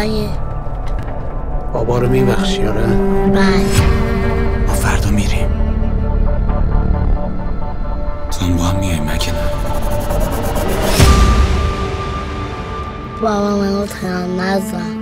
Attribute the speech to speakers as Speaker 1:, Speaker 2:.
Speaker 1: بله
Speaker 2: بابا رو میبخشی آره؟
Speaker 1: بله.
Speaker 3: ما فردا میریم. تو هم با هم میای مگه نه؟
Speaker 1: بابا منو تنها نزن.